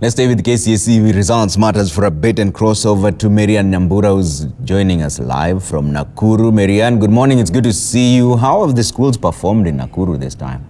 Let's stay with KCSE results matters for a bit and cross over to Marian Nyambura who's joining us live from Nakuru. Marian, good morning. It's good to see you. How have the schools performed in Nakuru this time?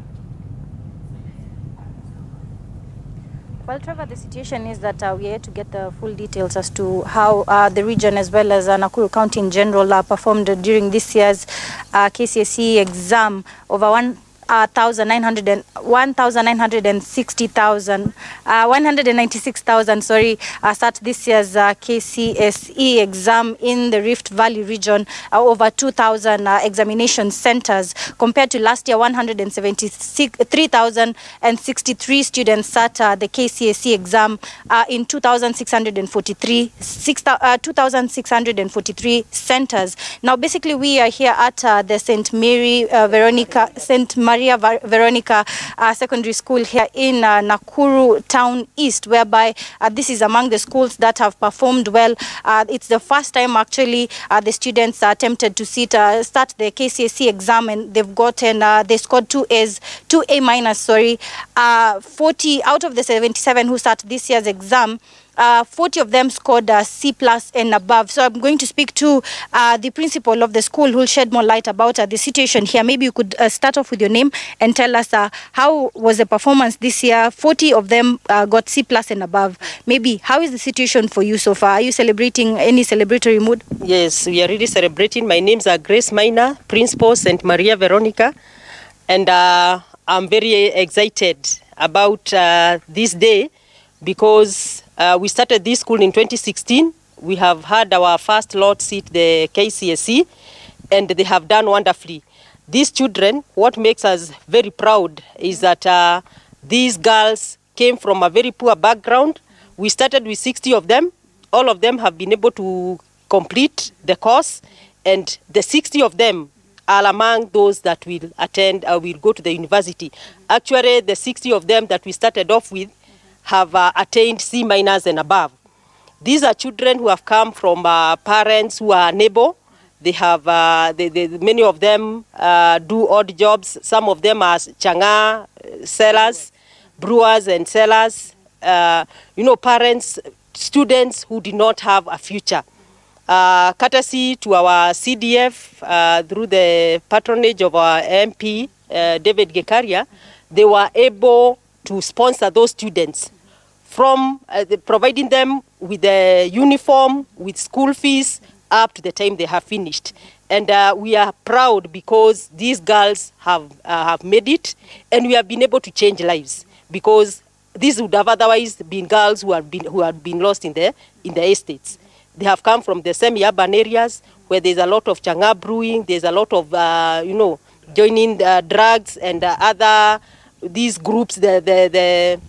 Well, Trevor, the situation is that uh, we are to get the full details as to how uh, the region as well as uh, Nakuru County in general uh, performed during this year's uh, KCSE exam. Over one uh, 1,960,000, uh, 196,000, sorry, uh, this year's uh, KCSE exam in the Rift Valley region, uh, over 2,000 uh, examination centers compared to last year, 173,063 students sat uh, the KCSE exam uh, in 2,643 six, uh, 2,643 centers. Now, basically, we are here at uh, the St. Mary uh, Veronica, St. Maria Veronica uh, Secondary School here in uh, Nakuru Town East, whereby uh, this is among the schools that have performed well. Uh, it's the first time actually uh, the students attempted to sit, uh, start the KCSE exam and they've gotten, they scored two A's, two A minus, sorry. Uh, 40 out of the 77 who start this year's exam, uh, 40 of them scored uh, C plus and above. So I'm going to speak to uh, the principal of the school who will shed more light about uh, the situation here. Maybe you could uh, start off with your name and tell us how was the performance this year. 40 of them got C plus and above. Maybe how is the situation for you so far? Are you celebrating any celebratory mood? Yes, we are really celebrating. My names are Grace Minor, Principal St. Maria Veronica, and I'm very excited about this day because uh, we started this school in 2016. We have had our first lot sit the KCSE, and they have done wonderfully. These children, what makes us very proud is that uh, these girls came from a very poor background. We started with 60 of them. All of them have been able to complete the course, and the 60 of them are among those that will attend or will go to the university. Actually, the 60 of them that we started off with have uh, attained C minors minus and above. These are children who have come from uh, parents who are unable. They have uh, they, they, many of them uh, do odd jobs. Some of them are chang'aa uh, sellers, brewers and sellers. Uh, you know, parents, students who did not have a future. Courtesy to our CDF through the patronage of our MP David Gikaria, they were able to sponsor those students from uh, the, providing them with the uniform, with school fees, up to the time they have finished. And uh, we are proud because these girls have, uh, have made it and we have been able to change lives because these would have otherwise been girls who have been, who have been lost in the, in the estates. They have come from the semi-urban areas where there's a lot of chang'aa brewing, there's a lot of, uh, you know, joining uh, drugs and uh, other, these groups, the, the, the,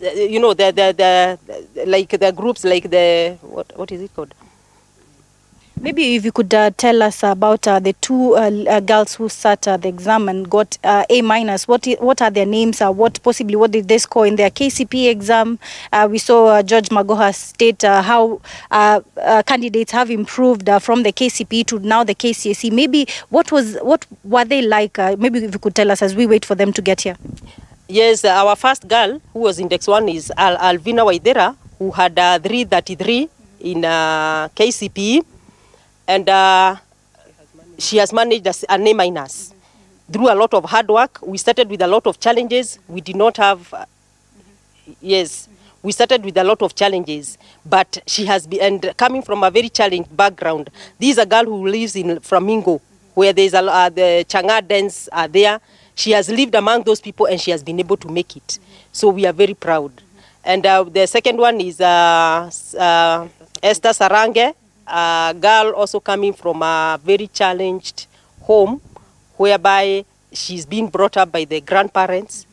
you know, the, the, the, like the groups like the, what, what is it called? Maybe if you could uh, tell us about uh, the two uh, uh, girls who sat the exam and got uh, A minus. What i- what are their names? Uh, what possibly what did they score in their KCPE exam? We saw George Magoha state how candidates have improved from the KCPE to now the KCSE. Maybe what was what were they like? Maybe if you could tell us as we wait for them to get here. Yes, uh, our first girl who was index one is Al- Alvina Waidera, who had uh, 333 in uh, and uh, she has managed a, an A minus. Through a lot of hard work, we started with a lot of challenges. We did not have, uh, yes, we started with a lot of challenges, but she has been, and coming from a very challenged background. This is a girl who lives in Flamingo, where there's a, uh, the Chang'aa dens are there. She has lived among those people and she has been able to make it. So we are very proud. And uh, the second one is uh, uh, Esther Sarange, a girl also coming from a very challenged home, whereby she's been brought up by the grandparents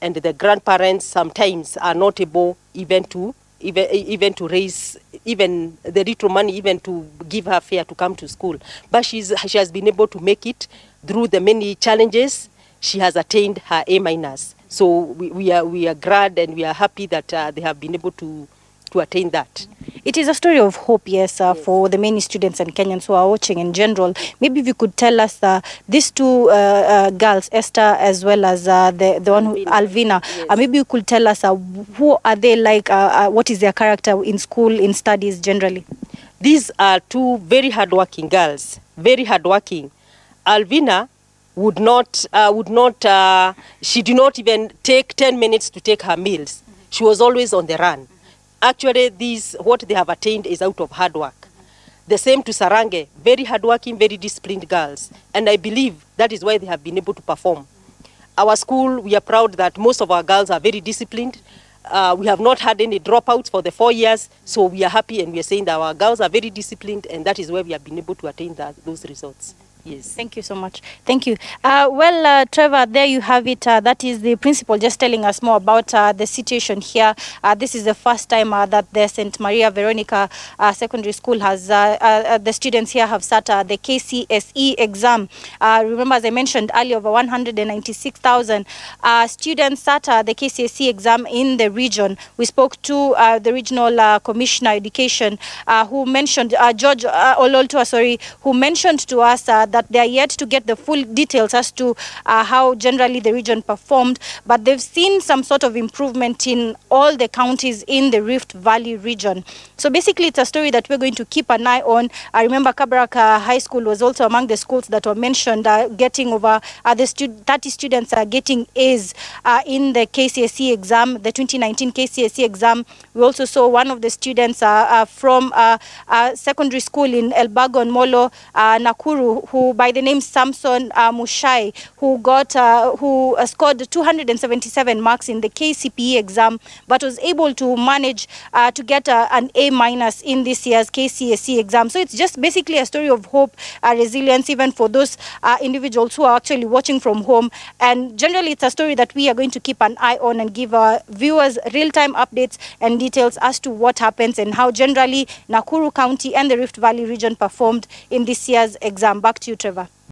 and the grandparents sometimes are not able even to even even to raise even the little money even to give her fare to come to school but she's she has been able to make it through the many challenges she has attained her a minus so we, we are we are glad and we are happy that uh, they have been able to to attain that It is a story of hope, yes, uh, for the many students and Kenyans who are watching in general. Maybe if you could tell us uh, these two uh, uh, girls, Esther as well as uh, the, the one who, Alvina, uh, maybe you could tell us uh, who are they like, uh, uh, what is their character in school, in studies generally? These are two very hardworking girls, very hardworking. Alvina would not, uh, would not, uh, she did not even take 10 minutes to take her meals. She was always on the run. Actually, these, what they have attained is out of hard work. The same to Sarange, very hardworking, very disciplined girls. And I believe that is why they have been able to perform. Our school, we are proud that most of our girls are very disciplined. Uh, we have not had any dropouts for the four years, so we are happy and we are saying that our girls are very disciplined, and that is where we have been able to attain that, those results. Yes. Thank you so much. Thank you. Uh, well, uh, Trevor, there you have it. Uh, that is the principal just telling us more about uh, the situation here. Uh, this is the first time uh, that the St. Maria Veronica Secondary School has, the students here have sat the KCSE exam. Remember, as I mentioned earlier, over 196,000 uh, students sat the KCSE exam in the region. We spoke to the regional commissioner education who mentioned, George uh, Ololtua, sorry, who mentioned to us uh, that they are yet to get the full details as to uh, how generally the region performed, but they've seen some sort of improvement in all the counties in the Rift Valley region. So basically, it's a story that we're going to keep an eye on. I remember Kabarak uh, High School was also among the schools that were mentioned, uh, getting over uh, the stu 30 students are getting A's uh, in the KCSE exam, the 2019 KCSE exam. We also saw one of the students uh, uh, from uh, secondary school in Elburgon Molo, Nakuru, who by the name Samson uh, Mushai, who got uh, who uh, scored 277 marks in the KCPE exam, but was able to manage uh, to get uh, an A minus in this year's KCSE exam. So it's just basically a story of hope, resilience, even for those individuals who are actually watching from home. And generally, it's a story that we are going to keep an eye on and give our viewers real-time updates and details as to what happens and how generally Nakuru County and the Rift Valley region performed in this year's exam. Back to you, Trevor.